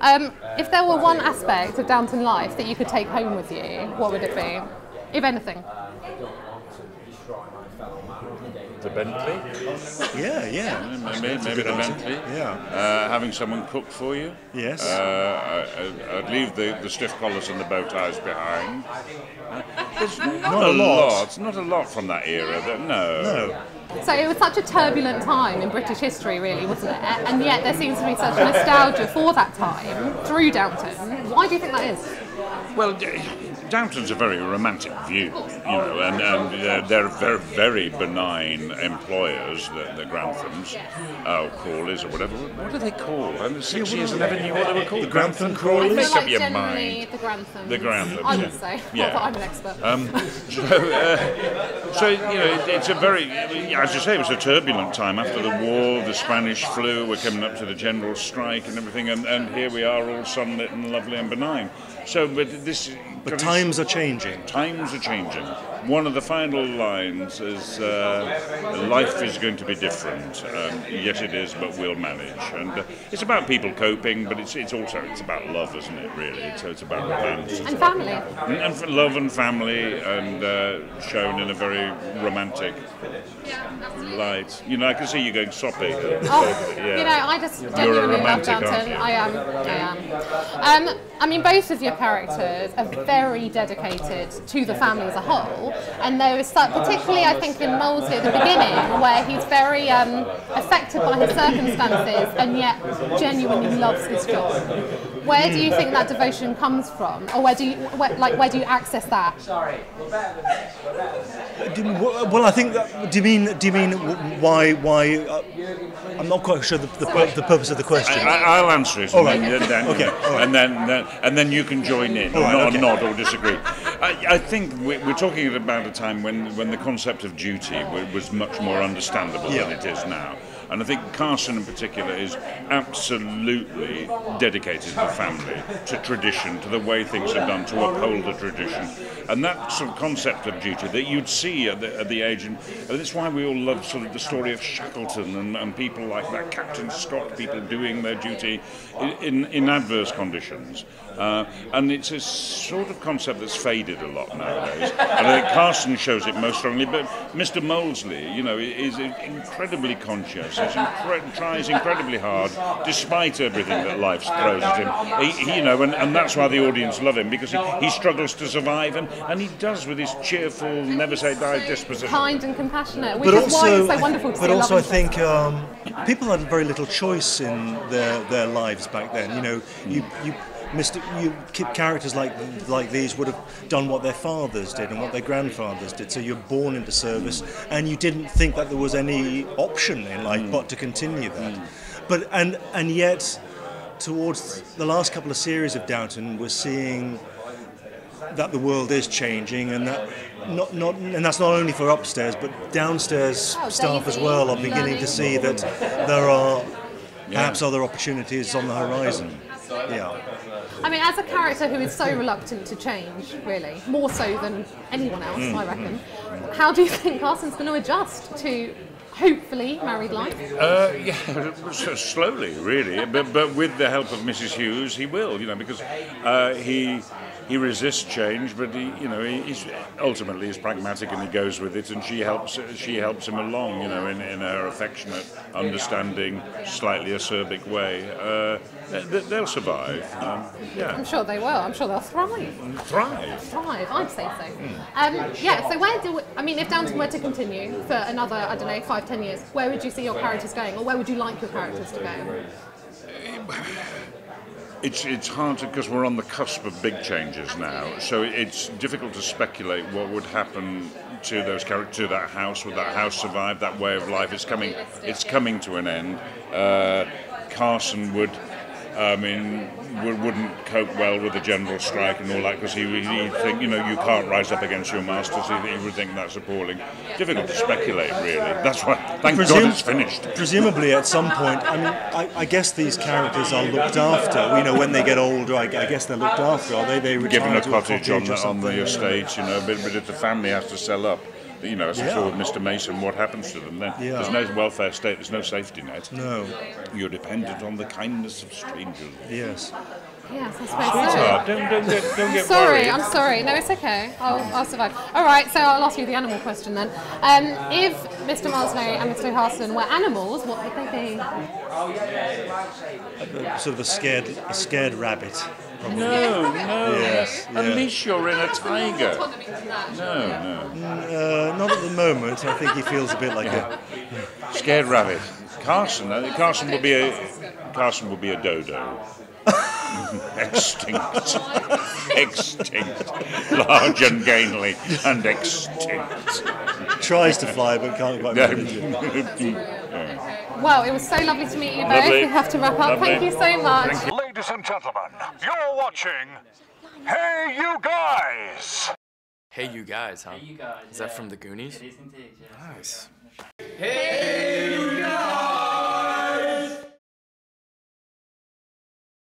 Um, if there were one aspect of Downton life that you could take home with you, what would it be, if anything? The Bentley? Yeah, yeah. Maybe, maybe the Bentley. Yeah. Uh, having someone cook for you. Yes. Uh, I, I'd leave the, the stiff collars and the bow ties behind. There's not, Not a a lot. lot. Not a lot from that era. That, no. No. So it was such a turbulent time in British history, really, wasn't it? And yet there seems to be such nostalgia for that time through Downton. Why do you think that is? Well, D- Downton's a very romantic view, you know, and, and uh, they're very, very benign employers, the, the Granthams, uh, Crawleys, or whatever. What do they call? And six years I never knew what they were called. The Grantham Crawleys? Make feel up like your mind. the Granthams. The Granthams, I would yeah. say. Yeah. I'm an expert. Um, so, uh, so you know, it, it's a very, as you say, it was a turbulent time after the war, the Spanish flu. We're coming up to the general strike and everything, and, and here we are, all sunlit and lovely and benign. So, but this. But times are changing. Times are changing. One of the final lines is uh, life is going to be different. Um, yet it is, but we'll manage. And uh, it's about people coping, but it's it's also it's about love, isn't it? Really. So it's about romance. And family. and, and love and family, and uh, shown in a very romantic light. You know, I can see you going soppy. Oh, yeah. you know, I just You're a genuinely love Downton. I am. I am. Um, I mean, both of your characters are very dedicated to the family as a whole, and there is such, particularly I think in Molesley at the beginning, where he's very um, affected by his circumstances and yet genuinely loves his job. Where do you think that devotion comes from, or where do you, where, like, where do you access that? Do you- Well, I think that. Do you mean? Do you mean why? Why? Uh, I'm not quite sure the, the, the purpose of the question. I, I'll answer it, All and, right. then, then, Okay, all right. and then, then and then you can join in, or, right, nod- okay. nod or disagree. I, I think we- we're talking about a time when, when the concept of duty was much more understandable Yeah. than it is now. And I think Carson in particular is absolutely dedicated to family, to tradition, to the way things are done, to uphold the tradition. And that sort of concept of duty that you'd see at the, at the age, and, and that's why we all love sort of the story of Shackleton and, and people like that, Captain Scott, people doing their duty in, in, in adverse conditions. Uh, and it's a sort of concept that's faded a lot nowadays. And I think Carson shows it most strongly, but Mr. Molesley, you know, is incredibly conscious. He incre- tries incredibly hard, despite everything that life throws at him. He, he- you know, and, and that's why the audience love him because he, he struggles to survive, and, and he does with his cheerful, never say die disposition. Kind and compassionate, which but is why also, it's so wonderful to but see a also, I think um, people had very little choice in their, their lives back then. You know, you you. Mr. You keep characters like like these would have done what their fathers did and what their grandfathers did. So you're born into service, and you didn't think that there was any option in life but to continue that. Mm. But and and yet, towards the last couple of series of Downton, we're seeing that the world is changing and that not, not and that's not only for upstairs but downstairs Oh, staff as well are beginning learning. to see that there are perhaps other opportunities on the horizon yeah I mean, as a character who is so reluctant to change, really, more so than anyone else, Mm. I reckon, how do you think Carson's going to adjust to hopefully married life? Uh, yeah, slowly, really, but but with the help of Mrs. Hughes, he will, you know, because uh, he he resists change, but he, you know, he's ultimately he's pragmatic and he goes with it, and she helps she helps him along, you know, in, in her affectionate, understanding, slightly acerbic way. Uh, they, they'll survive. Um, yeah, I'm sure they will. I'm sure they'll thrive. thrive. Thrive, I'd say so. Um, yeah, so where do we, I mean, if Downton were to continue for another, I don't know, five, ten years, where would you see your characters going, or where would you like your characters to go? It's it's hard because we're on the cusp of big changes now, so it's difficult to speculate what would happen to those characters, to that house. Would that house survive? That way of life? It's coming. It's coming to an end. Uh, Carson would. I mean, would, wouldn't cope well with the general strike and all that because he he'd think, you know, you can't rise up against your masters. He, he would think that's appalling. Difficult to speculate, really. That's why. Thank Presum- God it's finished. presumably at some point i mean I, I guess these characters are looked after you know when they get older i, I guess they're looked after are they they retire given a to cottage on the, on the estate, you know, but, but if the family has to sell up, You know, as I Yeah. saw with Mr. Mason, what happens to them then? Yeah. There's no welfare state, there's no safety net. No. You're dependent on the kindness of strangers. Yes. Yes, I suppose so. Sweetheart, don't, don't get, don't get Sorry, worried. I'm sorry. No, it's okay. I'll, I'll survive. All right, so I'll ask you the animal question then. Um, if Mr. Marsden and Mr. Harston were animals, what would they be? Sort of a scared, a scared rabbit. Probably. No, no. Yes, Unless you're in a tiger. No, no. Uh, not at the moment. I think he feels a bit like a. Scared rabbit. Carson, uh, Carson will be a Carson will be a dodo. extinct. extinct. Large and gainly and extinct. tries to fly but can't quite manage it. Well, it was so lovely to meet you both. Lovely. We have to wrap up. Lovely. Thank you so much. Thank Ladies and gentlemen, you're watching Hey You Guys! Hey, you guys, huh? You guys. Is that from the Goonies? It is indeed, yeah. Nice. Hey,